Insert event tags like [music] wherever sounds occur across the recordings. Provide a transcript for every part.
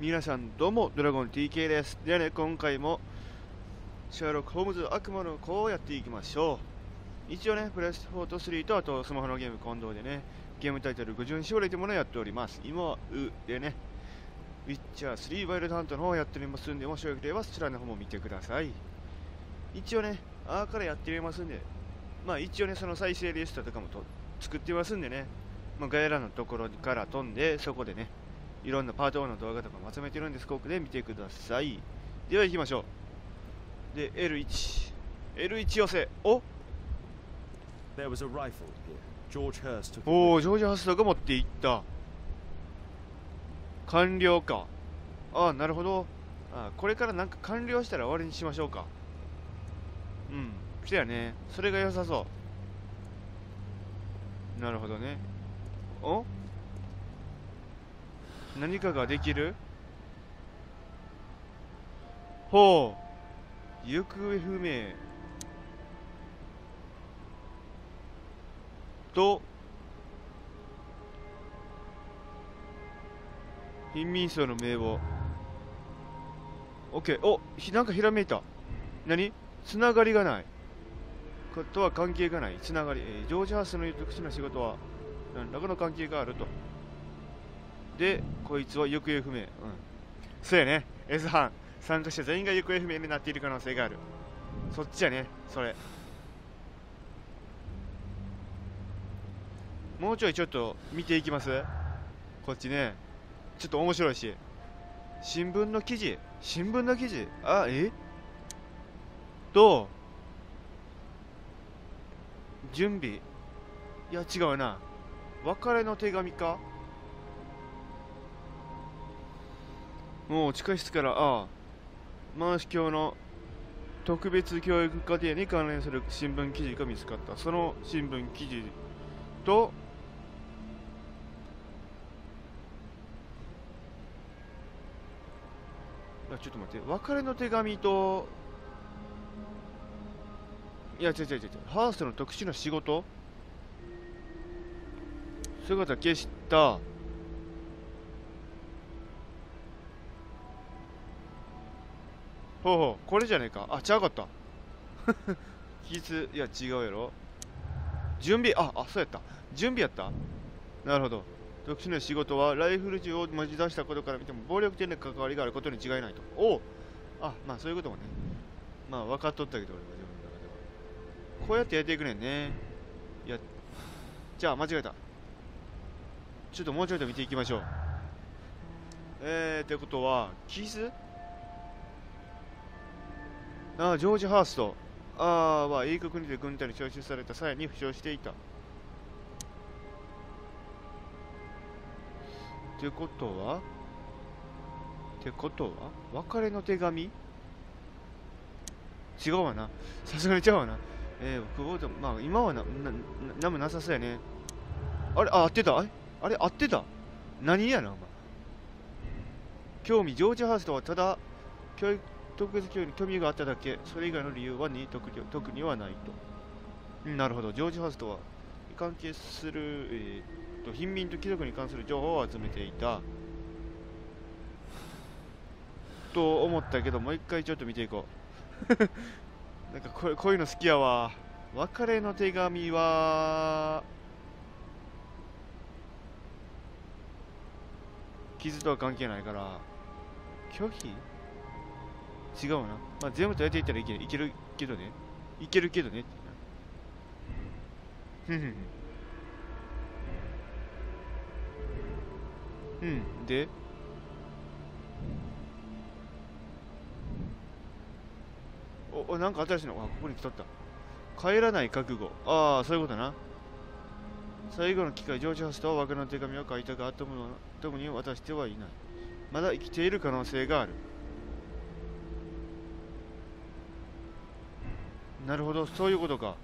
皆さんどうもドラゴン TK です。ではね今回もシャーロック・ホームズ悪魔の子をやっていきましょう。一応ねプレステ4と3とあとスマホのゲーム混同でねゲームタイトル50に絞れてものをやっております。今はうでねウィッチャー3ワイルドハントの方をやっておりますんでもしよければそちらの方も見てください。一応ねあーからやっておりますんでまあ一応ねその再生リストとかもと作ってますんでねまあ、概要欄のところから飛んでそこでねいろんなパート1の動画とかまとめてるんで、ここで見てください。では行きましょう。で、L1。L1 寄せ。おおジョージ・ハストが持っていった。完了か。ああ、なるほど。あこれからなんか完了したら終わりにしましょうか。うん。そやね。それが良さそう。なるほどね。お何かができる？ほう。行方不明。と、貧民層の名簿。オッケー。おひなんかひらめいた。何？つながりがない。ことは関係がない。つながり。えージョージ・ハースの特殊な仕事は何らかの関係があると。で、こいつは行方不明。うん。そうやね。S 班。参加者全員が行方不明になっている可能性がある。そっちやね。それ。もうちょいちょっと見ていきます？こっちね。ちょっと面白いし。新聞の記事新聞の記事あ、え？と、準備？いや、違うな。別れの手紙か？もう地下室から、ああ、マーシ教の特別教育課程に関連する新聞記事が見つかった。その新聞記事と、あちょっと待って、別れの手紙と、いや、違う違う違う違う、ハーストの特殊な仕事姿消した。ほうほう、これじゃねえか。あ、違うかった。[laughs] 傷、いや、違うやろ。準備、あ、あ、そうやった。準備やった。なるほど。特殊な仕事はライフル銃を持ち出したことから見ても暴力的な関わりがあることに違いないと。おうあ、まあそういうこともね。まあ分かっとったけど、俺は自分の中では。こうやってやっていくねんね。いや、じゃあ間違えた。ちょっともうちょいと見ていきましょう。えー、ってことは、傷ああ、ジョージ・ハースト。ああ、は英国にて軍隊に招集された際に負傷していた。ってことは？ってことは？別れの手紙？違うわな。さすがに違うわな。えー、久保田、まあ今はな、な、ななんもなさそうやね。あれ、あ、合ってた？あれあれ、合ってた？何やな、お前。興味、ジョージ・ハーストはただ、教育、特別教育に興味があっただけ、それ以外の理由はに特に特にはないと。うんなるほど、ジョージ・ハーストは、関係する、えー、と貧民と貴族に関する情報を集めていた。と思ったけど、もう一回ちょっと見ていこう。[laughs] なんかこれこういうの好きやわ。別れの手紙は、傷とは関係ないから、拒否？違うな。まあ、全部とやっていったらいけるいけるけどね。いけるけどね。ふんふんふん。うん、で？お、お、なんか新しいの、あ、ここに来とった。帰らない覚悟。ああ、そういうことな。最後の機会、ジョージ・ハストは別れの手紙を書いたが、トムのトムに渡してはいない。まだ生きている可能性がある。なるほど、そういうことか。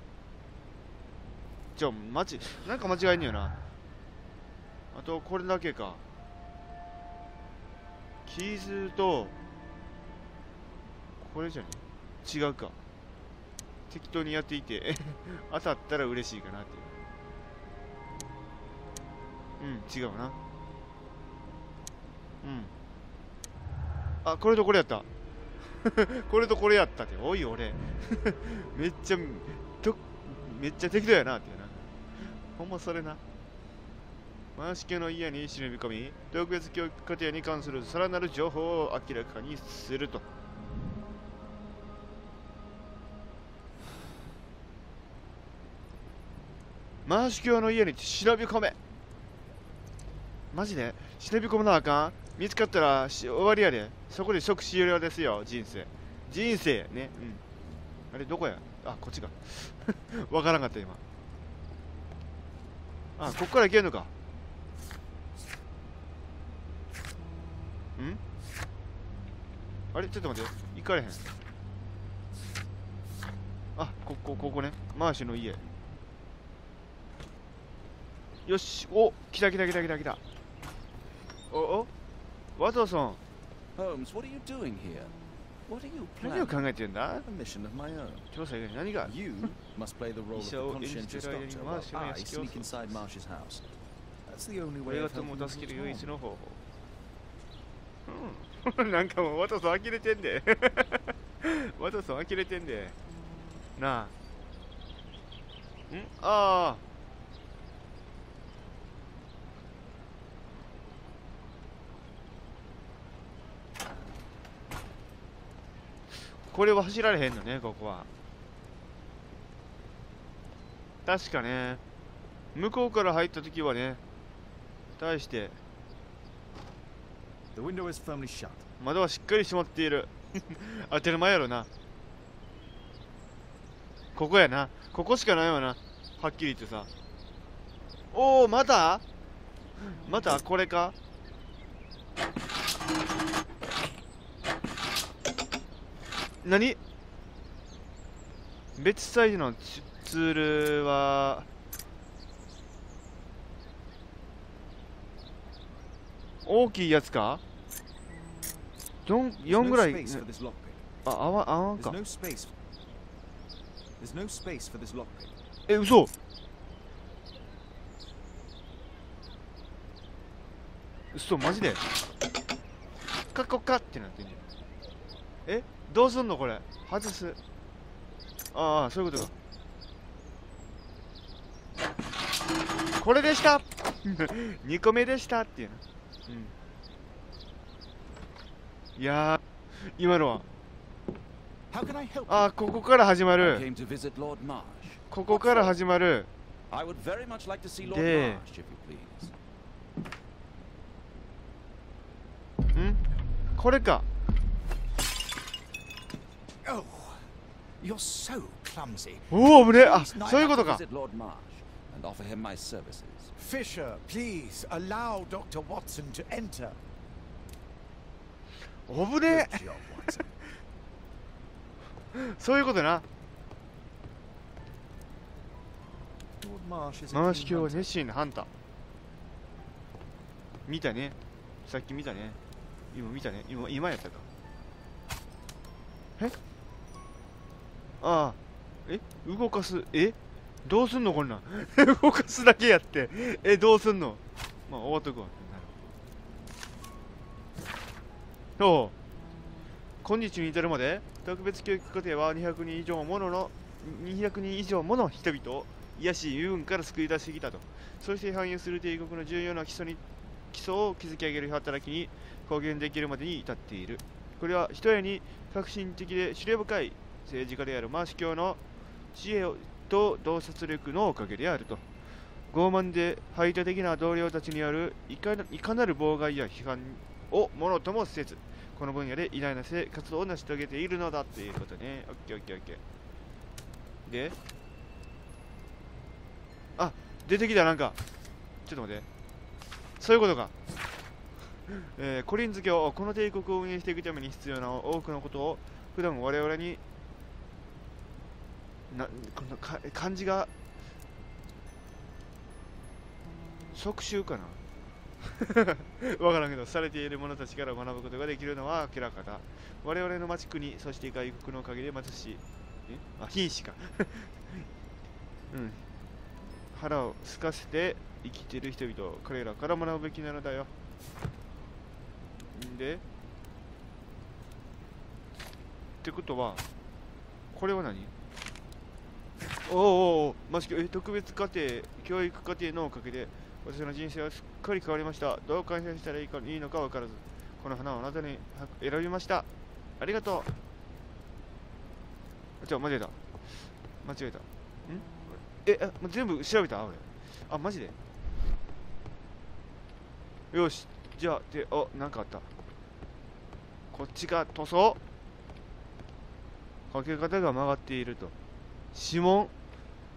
じゃあ、まち、なんか間違いねえよな。あと、これだけか。キーズと、これじゃね？違うか。適当にやっていて、[laughs] 当たったら嬉しいかなっていう。うん、違うな。うん。あこれとこれやった [laughs] これとこれやったっておい俺。[laughs] めっちゃめっちゃ適当やなってな。ほんまそれな。マシケの家に忍び込み特別教育課程に関するさらなる情報を明らかにすると。マーシュ教の家に忍び込め。マジで？忍び込まなあかん？見つかったらし終わりやでそこで即終了ですよ人生。人生ね。うん。あれどこや？あこっちか。[laughs] わからんかった今。あこっから行けるのか。ん？あれ？ちょっと待って。行かれへん。あここここね。マーシュの家。よし。お来た来た来た来た来た。おお？ワトソン Holmes, what are you doing here? What are you 何を planning? 考えてんだ A mission of my own. 調査以外に何が You must play the role of the conscientious doctor while I sneak inside Marsh's house. That's the only 俺 way が of 友 helping を助け Mrs. る唯一 Holmes. の方法うんなんかもうワトソン呆れてんでワトソン呆れてんでなあんああこれは走られへんのねここは。確かね向こうから入った時はね対して.窓はしっかり閉まっている。[laughs] 当たり前やろな。ここやな。ここしかないわな。はっきり言ってさ。おおまた？またこれか？何？別サイズのツールは？大きいやつか？4ぐらい？ああわ,あわんか。え嘘。嘘マジで？カッコカってなってんじゃん。え？どうすんのこれ？外す？ああそういうことか。これでした。[laughs] 2個目でしたっていういや今のは。あーここから始まる。ここから始まる。でん？これか。You're so clumsy. おお危ねえあそういうこと to か visit Lord Marsh and offer him my services. Fisher, please allow Dr. Watson to enter. おぶねそういうことな Lord Marsh is a 回し keen 鏡は hunter. 熱心なハンター見たねさっき見たね今見たね今今やったかえああ。え？動かす？え？どうすんの？こんなん。[laughs] 動かすだけやって。えどうすんの？まあ終わっとくわ。おう？今日に至るまで特別教育課程は200人以上ものの200人以上もの人々を癒し遊軍から救い出してきたと。そして繁栄する帝国の重要な基礎に基礎を築き上げる働きに貢献できるまでに至っている。これはひとえに革新的で思慮深い政治家であるマーシ教の知恵と洞察力のおかげであると。傲慢で排他的な同僚たちによるいかなる妨害や批判をものともせずこの分野で偉大な成活を成し遂げているのだっていうことね。オッケーオッケーオッケー。であ出てきたなんか。ちょっと待って。そういうことか。えーコリンズ教この帝国を運営していくために必要な多くのことを普段我々になこのか漢字が即習かな？[laughs] わからんけどされている者たちから学ぶことができるのは明らかだ。我々の町国そして外国のおかげで貧しいえ？あ瀕死か。[laughs] うん。腹を空かせて生きてる人々彼らから学ぶべきなのだよ。んでってことはこれは何？おおおおマジか。え特別家庭教育課程のおかげで私の人生はすっかり変わりました。どう感謝したらいいかいいのか分からずこの花をあなたには選びました。ありがとう。ちょ間違えた。間違えた。ん？えあもう全部調べた？俺。あマジで？よし。じゃあでおなんかあった。こっちが塗装？かけ方が曲がっていると。指紋？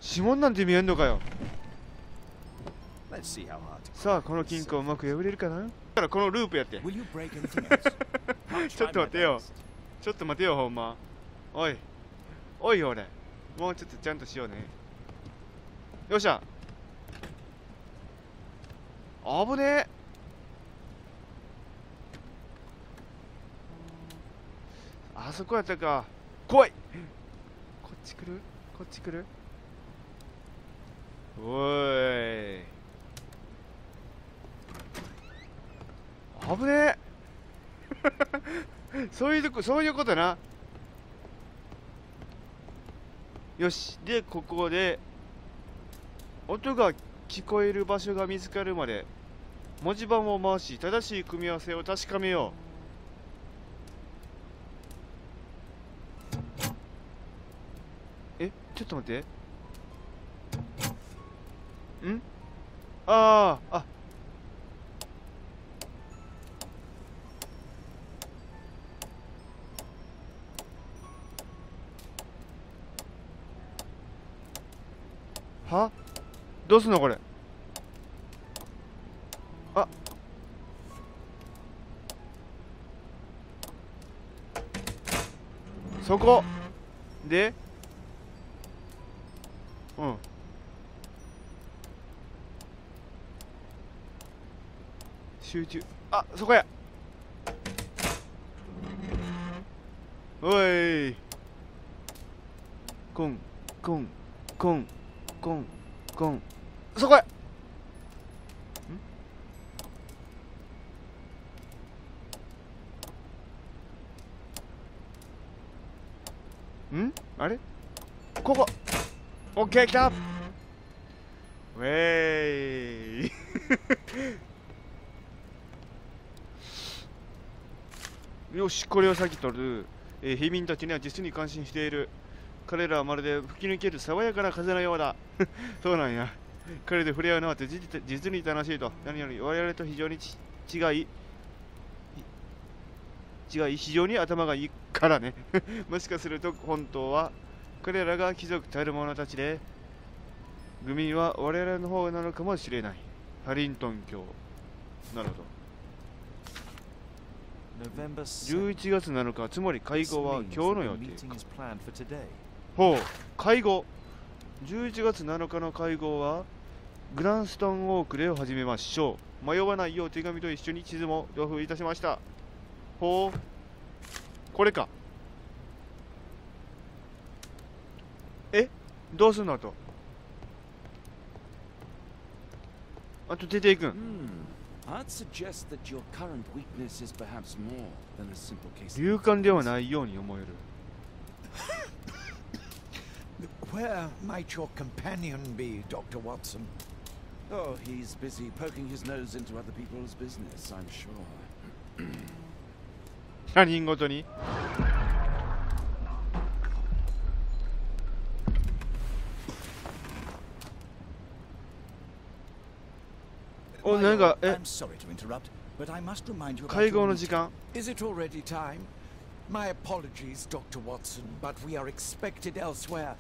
指紋なんて見えんのかよ。さあこの金庫をうまく破れるかな？だからこのループやって。[laughs] ちょっと待てよ.ちょっと待てよほんま。おい。おいよ俺。もうちょっとちゃんとしようね。よっしゃ。危ねえ。あそこやったか。来い。こっち来る？こっち来る？おーい。危ねえ。[laughs] そういうとこそういうことな。よし。でここで音が聞こえる場所が見つかるまで文字盤を回し正しい組み合わせを確かめよう。えちょっと待って。ん？あああ。は？どうすんのこれ？あ。そこ。で？うん。集中。あそこや。おい。コンコンコンコンコン。そこや。ん？ん？あれ？ここ。オッケー来た。ウェーイ。[laughs] よしこれを先取る、えー、貧民たちには実に感心している。彼らはまるで吹き抜ける爽やかな風のようだ。[laughs] そうなんや。彼で触れ合うのは実実に楽しいと。何より我々と非常にち違い違い非常に頭がいいからね。[laughs] もしかすると本当は彼らが貴族たる者たちでグミは我々の方なのかもしれない。ハリントン教。なるほど。11月7日つまり会合は今日の予定.ほう会合。11月7日の会合はグランストンウォークでを始めましょう。迷わないよう手紙と一緒に地図も同封いたしました。ほうこれか。え？どうすんのあと？あと出ていくん。Hmm. I'd suggest that your current weakness is perhaps more than a simple case. of [coughs] 勇敢ではないように思える Where might your companion be, Dr. Watson? Oh, he's busy poking his nose into other people's business, I'm sure. [coughs] 他人ごとに お My なんかえ you 会合の時.間 Is it already time? My apologies, Dr. Watson, but we are expected elsewhere.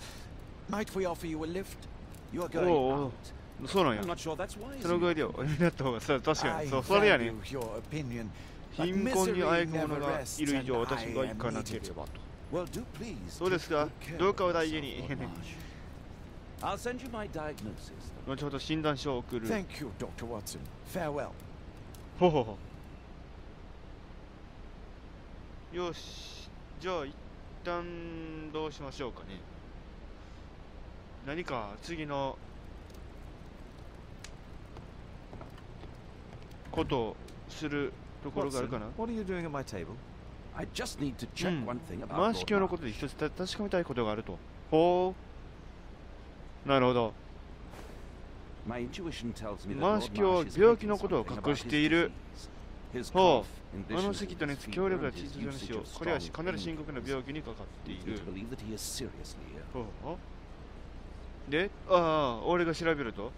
Might we offer you a lift? You're お going お out. そうなんや.そのぐらいでおになった方がそう確かにそうそれやね貧困にあえぐ者がいる以上私が行かなけれ.ばと.そうですかどうかお of 大事に. I'll send you my diagnosis. 後ほど診断書を送る Thank you, Dr. Watson. Farewell. ほうほうほうよしじゃあ一旦どうしましょうかね何か次のことをするところがあるかな What are you doing at my table? I just need to check うん one thing about マー Lord シ教のことで一つた確かめたいことがあるとほうなるほど。マーシキョは病気のことを隠している。ほう、あの席とね、強力な地図上にしよ。これはかなり深刻な病気にかかっている。ほう。で、ああ、俺が調べると？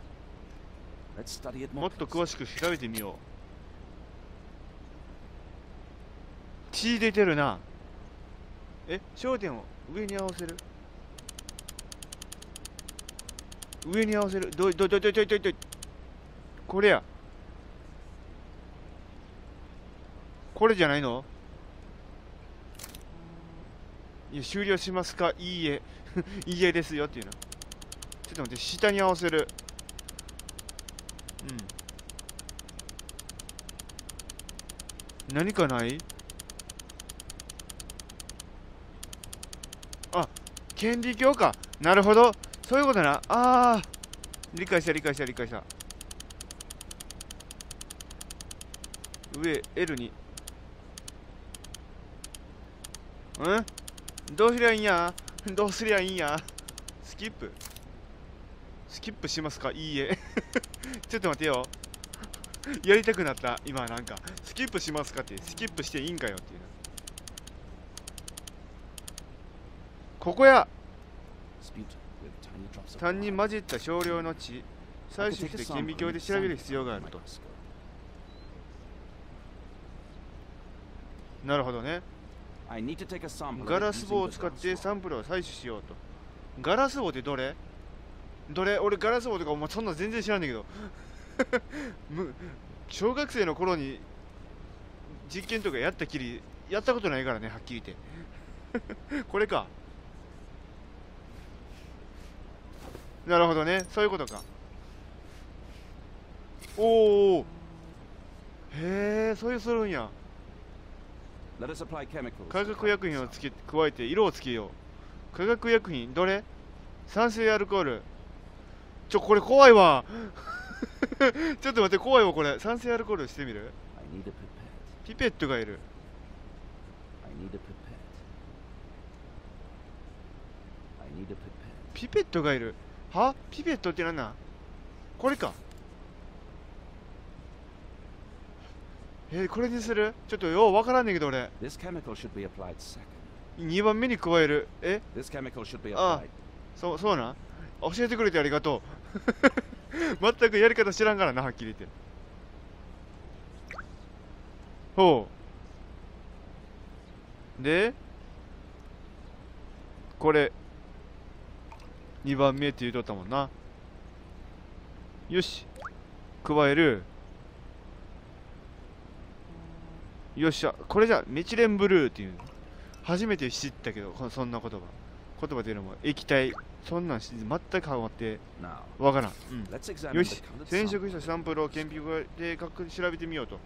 もっと詳しく調べてみよう。血出てるな。え、焦点を上に合わせる？上に合わせる。どいどいどいどいどいどいどい。これや。これじゃないの？いや終了しますか？いいえ。[laughs] いいえですよっていうの。ちょっと待って下に合わせる。うん。何かない？あ顕微鏡か。なるほど。そういうことな。ああ理解した理解した理解した。上 L に。うん？どうすりゃいいんや？どうすりゃいいんや？スキップ。スキップしますか？いいえ。[laughs] ちょっと待ってよ。やりたくなった。今なんか。スキップしますかって。スキップしていいんかよっていう。ここや。単に.混じった少量の血採取して顕微鏡で調べる必要があると.なるほどね。ガラス棒を使ってサンプルを採取しようと。ガラス棒ってどれ？どれ？俺ガラス棒とかお前そんなん全然知らんねんけど。[laughs] む小学生の頃に実験とかやったきりやったことないからねはっきり言って。[laughs] これかなるほどね。そういうことか。おおへえそういうするんや.化学薬品を.つけ加えて色をつけよう。化学薬品どれ？酸性アルコール。ちょこれ怖いわ。[laughs] ちょっと待って怖いわこれ。酸性アルコールしてみる？ピペットがいる.ピペットがいるは？ピペットってなんなん？これか。えーこれにする？ちょっとようわからんねんけど俺。This chemical should be applied second. 2番目に加える。え？This chemical should be Ah. applied. そうそうなん？教えてくれてありがとう。[laughs] 全くやり方知らんからなはっきり言って。ほう。でこれ2番目って言うとったもんな。よし。加える。よっしゃ。これじゃメチレンブルーっていう初めて知ったけどそんな言葉。言葉というのも液体。そんなん全く変わってわからん、うん、よし。染色したサンプルを顕微鏡で確調べてみようと。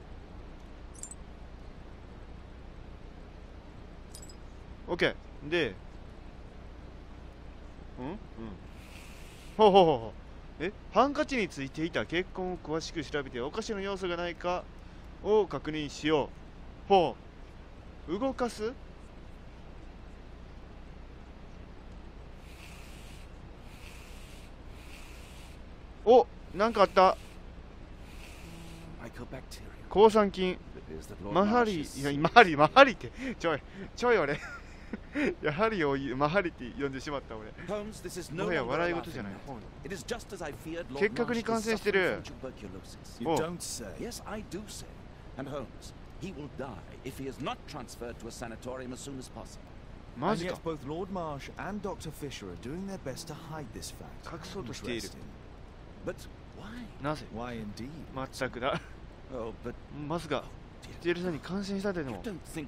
OK でうん？うん。ほうほうほうほう。え？ハンカチについていた血痕を詳しく調べておかしな要素がないかを確認しよう。ほう。動かす？おなんかあった.抗酸菌マハリいや.マハリマハリって。ちょいちょい俺やはりを言うマハリって呼んでしまった俺 Holmes, this is no もはや笑い a 事じゃない matter. It is just as I feared. Lord 結核 Marsh に is 感染してる suffering from tuberculosis. You Oh. don't say. Yes, I do say. And Holmes, he will die if he is not transferred to a sanatorium as soon as possible. マ And ジか yet both Lord Marsh and Dr. Fisher are doing their best to hide this fact. 隠そうとしている Interesting. But why? なぜ Why indeed? 全くだ Oh, but まさか dear, ジェルさんに感染したってで you も don't think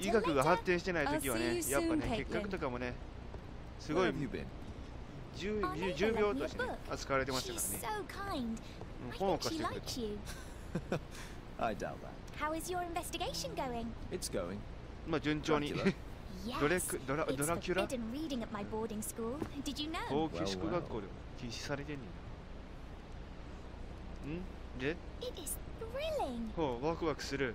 医学が発展してない時はね、やっぱね、結核とかもね、すごい 10, 10秒として、ね、扱われてましたか。うん、本を貸してくれた。[laughs] I doubt that. How is your investigation going? It's going. まあ順調に。[laughs] ドラクドラドラキュラ？高級宿学校でも禁止されてる。Well, well. んで？It is thrilling. ほうワクワクする。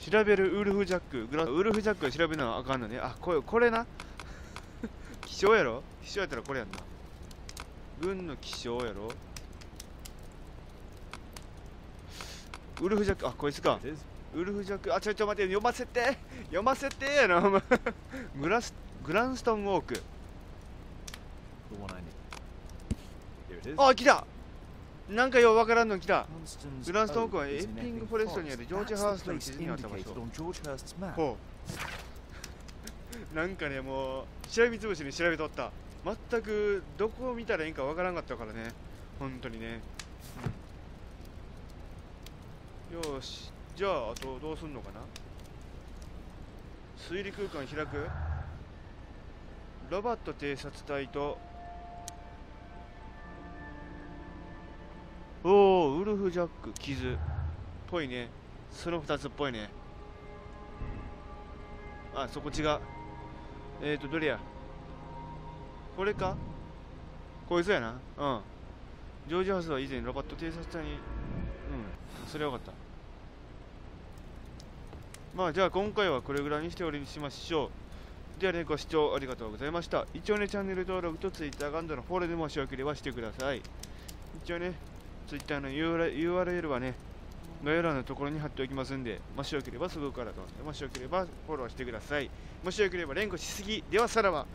調べるウルフジャック。グラウルフジャックを調べなあかんのね。あこれこれな。[laughs] 気象やろ？気象やったらこれやんな。軍の気象やろ？ウルフジャックあこいつか.ウルフジャックあちょちょ待って読ませて。読ませて。やなお前グラスグランストンウォーク.あ来たなんかようわからんの来た。グランストンクはエ in ピングフォレストにある.ジョージハーストの地図にあった場所.ほう。なんかねもうしらみつぶしに調べとった。全くどこを見たらいいんかわからんかったからね。本当にね、うん。よーし。じゃああとどうすんのかな。推理空間開く。ロバット偵察隊とルフジャック傷っぽいね。その2つっぽいね。あそこ違う。えーとどれや？これか？こいつやな。うん。ジョージハスは以前ロバット偵察隊に。うん。それはよかった。まあじゃあ今回はこれぐらいにして終わりにしましょう。ではねご視聴ありがとうございました。一応ねチャンネル登録と Twitter アカウントのフォローでもしよければしてください。一応ね Twitter の URL, はね概要欄のところに貼っておきますんでもしよければそこから飛んでもしよければフォローしてください。もしよければ連呼しすぎ。ではさらば。